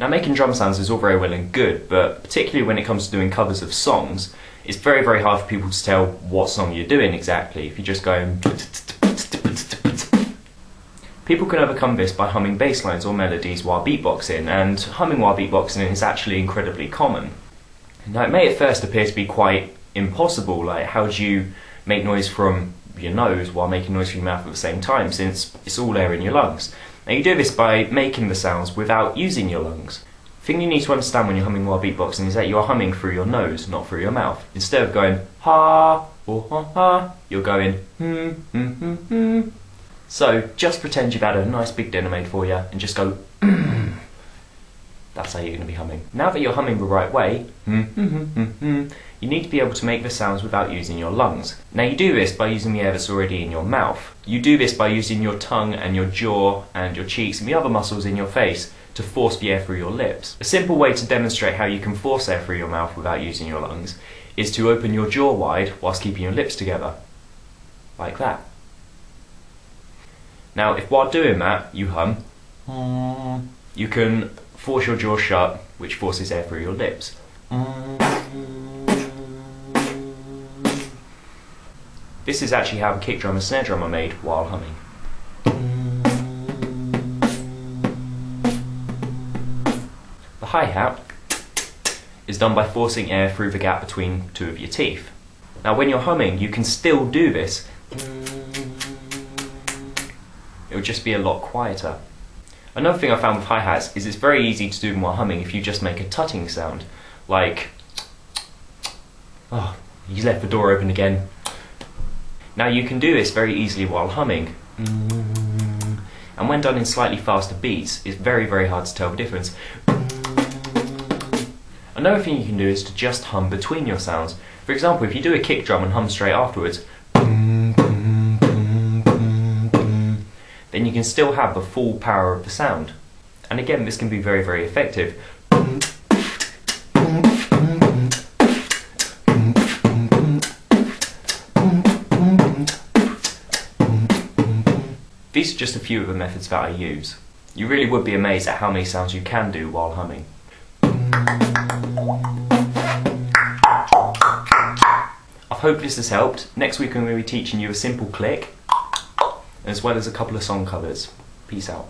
Now making drum sounds is all very well and good, but particularly when it comes to doing covers of songs, it's very, very hard for people to tell what song you're doing exactly if you're just going. People can overcome this by humming bass lines or melodies while beatboxing, and humming while beatboxing is actually incredibly common. Now, it may at first appear to be quite impossible, like how do you make noise from your nose while making noise from your mouth at the same time, since it's all air in your lungs. Now, you do this by making the sounds without using your lungs. The thing you need to understand when you're humming while beatboxing is that you're humming through your nose, not through your mouth. Instead of going ha or ha ha, you're going hmm hmm hmm hmm. So just pretend you've had a nice big dinner made for you and just go That's how you're going to be humming. Now that you're humming the right way, hmm. Hmm, hmm, you need to be able to make the sounds without using your lungs. Now you do this by using the air that's already in your mouth. You do this by using your tongue and your jaw and your cheeks and the other muscles in your face to force the air through your lips. A simple way to demonstrate how you can force air through your mouth without using your lungs is to open your jaw wide whilst keeping your lips together. Like that. Now, if while doing that you hum, you can force your jaw shut, which forces air through your lips. This is actually how the kick drum and snare drum are made while humming. The hi-hat is done by forcing air through the gap between two of your teeth. Now when you're humming, you can still do this. It will just be a lot quieter. Another thing I found with hi-hats is it's very easy to do them while humming if you just make a tutting sound. Like, oh, you left the door open again. Now you can do this very easily while humming. Mm-hmm. And when done in slightly faster beats, it's very, very hard to tell the difference. Another thing you can do is to just hum between your sounds. For example, if you do a kick drum and hum straight afterwards, then you can still have the full power of the sound. And again, this can be very, very effective. These are just a few of the methods that I use. You really would be amazed at how many sounds you can do while humming. I hope this has helped. Next week I'm going to be teaching you a simple click as well as a couple of song covers. Peace out.